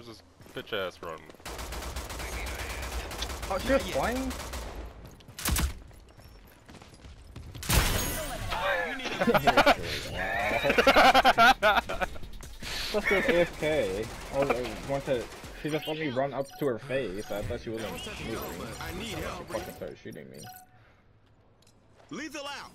Where's this bitch ass run? Oh, she was flying? Let's go AFK. Oh, I want to. She just let me run up to her face. I thought she wasn't moving. I need She fucking started shooting me. Lethal out.